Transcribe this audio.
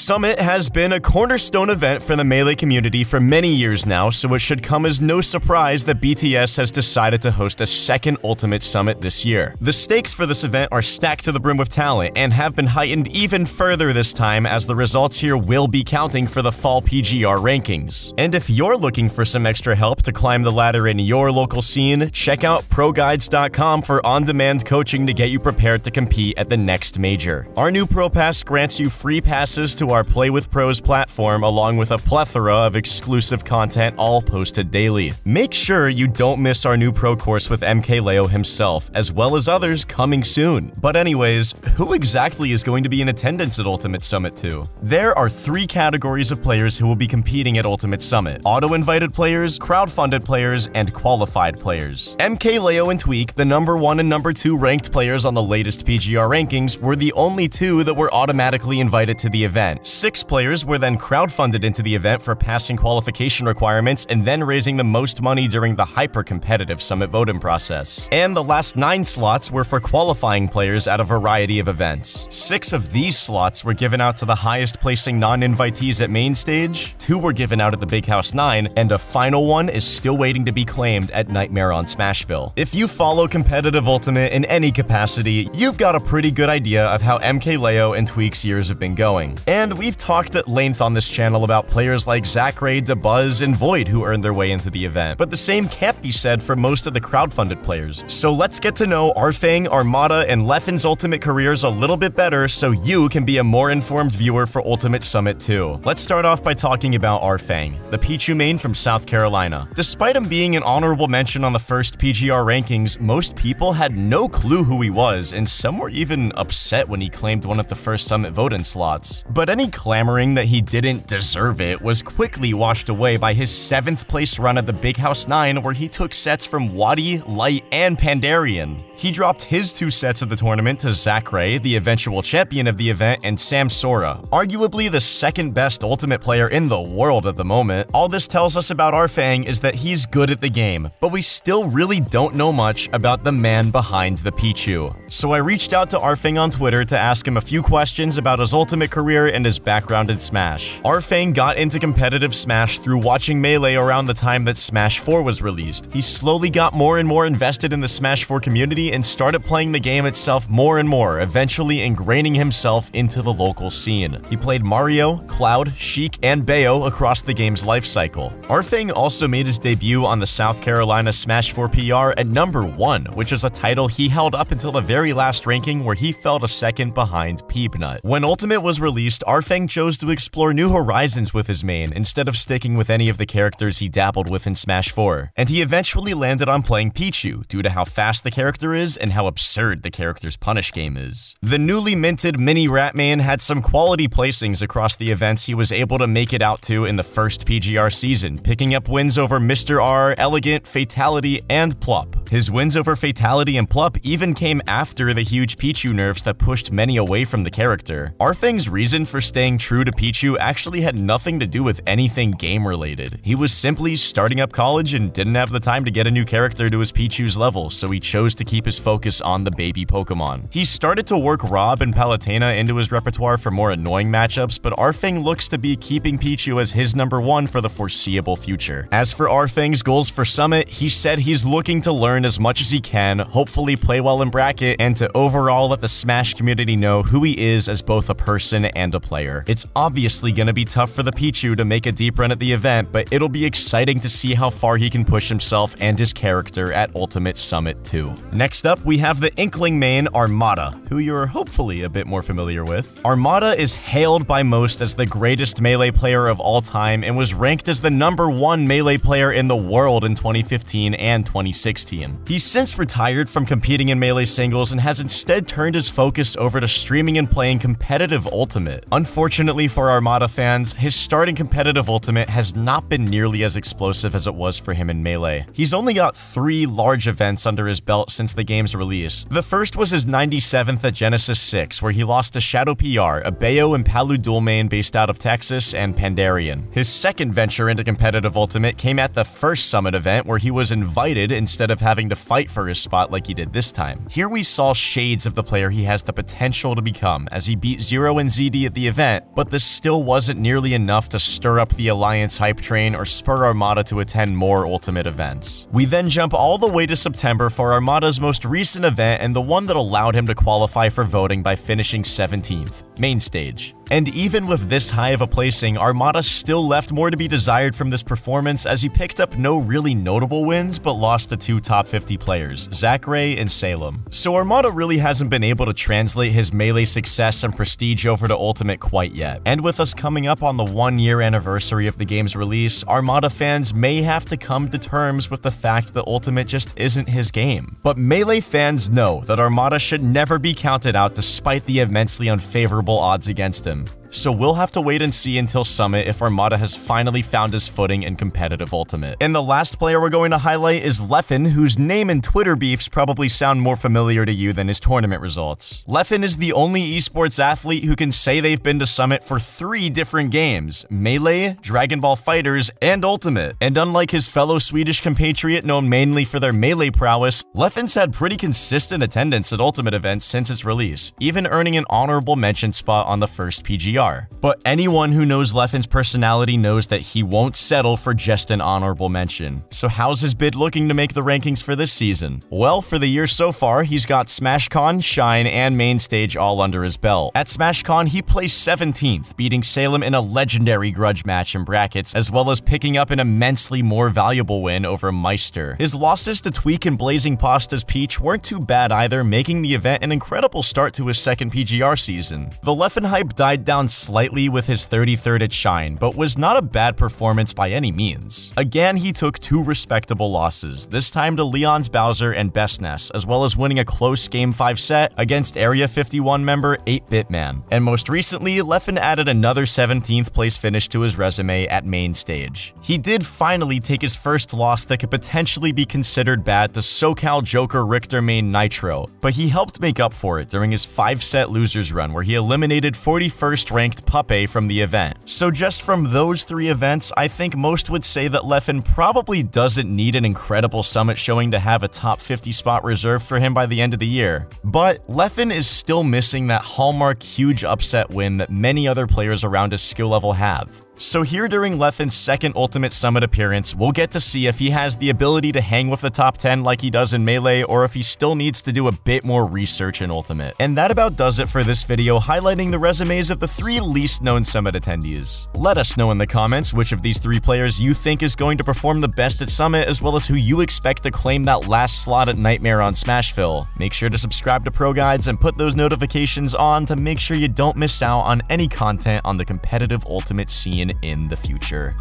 Summit has been a cornerstone event for the Melee community for many years now, so it should come as no surprise that BTS has decided to host a second Ultimate Summit this year. The stakes for this event are stacked to the brim with talent and have been heightened even further this time as the results here will be counting for the fall PGR rankings. And if you're looking for some extra help to climb the ladder in your local scene, check out ProGuides.com for on-demand coaching to get you prepared to compete at the next major. Our new Pro Pass grants you free passes to our Play with Pros platform along with a plethora of exclusive content all posted daily. Make sure you don't miss our new pro course with MKLeo himself, as well as others coming soon. But anyways, who exactly is going to be in attendance at Ultimate Summit 2? There are three categories of players who will be competing at Ultimate Summit. Auto-invited players, crowd-funded players, and qualified players. MKLeo and Tweak, the number one and number two ranked players on the latest PGR rankings, were the only two that were automatically invited to the event. Six players were then crowdfunded into the event for passing qualification requirements and then raising the most money during the hyper-competitive Summit voting process. And the last nine slots were for qualifying players at a variety of events. Six of these slots were given out to the highest placing non-invitees at main stage, two were given out at the Big House 9, and a final one is still waiting to be claimed at Nightmare on Smashville. If you follow competitive Ultimate in any capacity, you've got a pretty good idea of how MKLeo and Tweak's years have been going. And we've talked at length on this channel about players like Zackray, Dabuz, and Void who earned their way into the event, but the same can't be said for most of the crowdfunded players. So let's get to know Arfang, Armada, and Leffen's Ultimate careers a little bit better so you can be a more informed viewer for Ultimate Summit 2. Let's start off by talking about Arfang, the Pichu main from South Carolina. Despite him being an honorable mention on the first PGR rankings, most people had no clue who he was, and some were even upset when he claimed one of the first Summit voting slots. But any clamoring that he didn't deserve it was quickly washed away by his 7th place run at the Big House 9 where he took sets from Wadi, Light, and Pandarian. He dropped his two sets of the tournament to Zackray, the eventual champion of the event, and Samsora, arguably the second best Ultimate player in the world at the moment. All this tells us about Arfang is that he's good at the game, but we still really don't know much about the man behind the Pichu. So I reached out to Arfang on Twitter to ask him a few questions about his Ultimate career and his background in Smash. Arfang got into competitive Smash through watching Melee around the time that Smash 4 was released. He slowly got more and more invested in the Smash 4 community and started playing the game itself more and more, eventually ingraining himself into the local scene. He played Mario, Cloud, Sheik, and Bayo across the game's lifecycle. Arfang also made his debut on the South Carolina Smash 4 PR at number 1, which is a title he held up until the very last ranking where he fell a second behind Peepnut. When Ultimate was released, Arfang chose to explore new horizons with his main instead of sticking with any of the characters he dabbled with in Smash 4, and he eventually landed on playing Pichu due to how fast the character is and how absurd the character's punish game is. The newly minted Mini Ratman had some quality placings across the events he was able to make it out to in the first PGR season, picking up wins over Mr. R, Elegant, Fatality, and Plup. His wins over Fatality and Plup even came after the huge Pichu nerfs that pushed many away from the character. Arfang's reason for staying true to Pichu actually had nothing to do with anything game related. He was simply starting up college and didn't have the time to get a new character to his Pichu's level, so he chose to keep his focus on the baby Pokemon. He started to work Rob and Palutena into his repertoire for more annoying matchups, but Arfang looks to be keeping Pichu as his number one for the foreseeable future. As for Arfang's goals for Summit, he said he's looking to learn as much as he can, hopefully play well in bracket, and to overall let the Smash community know who he is as both a person and a player. It's obviously gonna be tough for the Pichu to make a deep run at the event, but it'll be exciting to see how far he can push himself and his character at Ultimate Summit 2. Next up, we have the Inkling main Armada, who you're hopefully a bit more familiar with. Armada is hailed by most as the greatest Melee player of all time and was ranked as the number one Melee player in the world in 2015 and 2016. He's since retired from competing in Melee singles and has instead turned his focus over to streaming and playing competitive Ultimate. Unfortunately for Armada fans, his start in competitive Ultimate has not been nearly as explosive as it was for him in Melee. He's only got three large events under his belt since the game's release. The first was his 97th at Genesis 6, where he lost to Shadow PR, a Bayo and Palu dual main based out of Texas, and Pandarian. His second venture into competitive Ultimate came at the first Summit event, where he was invited instead of having to fight for his spot like he did this time. Here we saw shades of the player he has the potential to become, as he beat Zero and ZD at the event, but this still wasn't nearly enough to stir up the Alliance hype train or spur Armada to attend more Ultimate events. We then jump all the way to September for Armada's most recent event and the one that allowed him to qualify for voting by finishing 17th, Main Stage. And even with this high of a placing, Armada still left more to be desired from this performance as he picked up no really notable wins but lost to two top 50 players, Zackray and Salem. So Armada really hasn't been able to translate his melee success and prestige over to Ultimate quite yet. And with us coming up on the one year anniversary of the game's release, Armada fans may have to come to terms with the fact that Ultimate just isn't his game. But Melee fans know that Armada should never be counted out despite the immensely unfavorable odds against him Instagram. So we'll have to wait and see until Summit if Armada has finally found his footing in competitive Ultimate. And the last player we're going to highlight is Leffen, whose name and Twitter beefs probably sound more familiar to you than his tournament results. Leffen is the only esports athlete who can say they've been to Summit for three different games, Melee, Dragon Ball FighterZ, and Ultimate. And unlike his fellow Swedish compatriot known mainly for their Melee prowess, Leffen's had pretty consistent attendance at Ultimate events since its release, even earning an honorable mention spot on the first PGR. But anyone who knows Leffen's personality knows that he won't settle for just an honorable mention. So how's his bid looking to make the rankings for this season? Well, for the year so far, he's got SmashCon, Shine, and Main Stage all under his belt. At SmashCon, he placed 17th, beating Salem in a legendary grudge match in brackets, as well as picking up an immensely more valuable win over Meister. His losses to Tweak and Blazing Pasta's Peach weren't too bad either, making the event an incredible start to his second PGR season. The Leffen hype died down slightly with his 33rd at Shine, but was not a bad performance by any means. Again, he took two respectable losses, this time to Leon's Bowser and Bestness, as well as winning a close Game 5 set against Area 51 member 8BitMan. And most recently, Leffen added another 17th place finish to his resume at main stage. He did finally take his first loss that could potentially be considered bad to SoCal Joker Richter main Nitro, but he helped make up for it during his 5-set losers run where he eliminated 41st ranked Puppeh from the event. So just from those three events, I think most would say that Leffen probably doesn't need an incredible summit showing to have a top 50 spot reserved for him by the end of the year. But Leffen is still missing that hallmark huge upset win that many other players around his skill level have. So here during Leffen's second Ultimate Summit appearance, we'll get to see if he has the ability to hang with the top 10 like he does in Melee, or if he still needs to do a bit more research in Ultimate. And that about does it for this video highlighting the resumes of the three least known Summit attendees. Let us know in the comments which of these three players you think is going to perform the best at Summit, as well as who you expect to claim that last slot at Nightmare on Smashville. Make sure to subscribe to Pro Guides and put those notifications on to make sure you don't miss out on any content on the competitive Ultimate scene in the future.